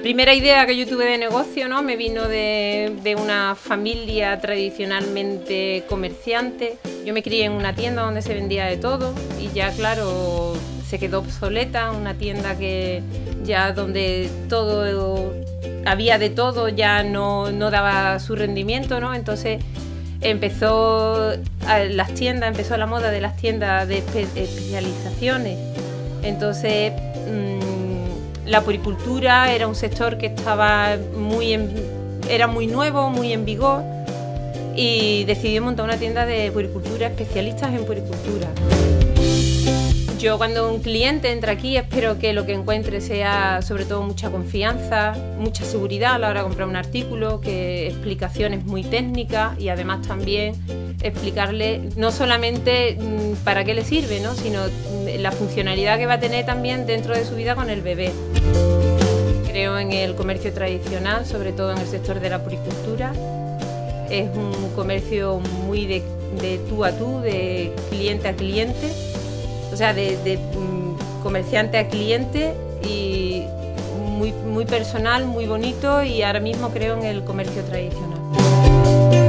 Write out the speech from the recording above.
primera idea que yo tuve de negocio ¿no? me vino de, una familia tradicionalmente comerciante. Yo me crié en una tienda donde se vendía de todo y ya claro se quedó obsoleta, una tienda que ya donde todo había de todo ya no, no daba su rendimiento, ¿no? Entonces empezó las tiendas, empezó la moda de las tiendas de especializaciones. Entonces mm, la puricultura era un sector que estaba muy era muy nuevo, muy en vigor y decidí montar una tienda de puricultura, especialistas en puricultura. Yo cuando un cliente entra aquí espero que lo que encuentre sea sobre todo mucha confianza, mucha seguridad a la hora de comprar un artículo, que explicaciones muy técnicas y además también explicarle no solamente mm, para qué le sirve, ¿no? sino mm, la funcionalidad que va a tener también dentro de su vida con el bebé. En el comercio tradicional, sobre todo en el sector de la puricultura. Es un comercio muy de, de tú a tú, de cliente a cliente o sea, de, mm, comerciante a cliente y muy, muy personal, muy bonito y ahora mismo creo en el comercio tradicional.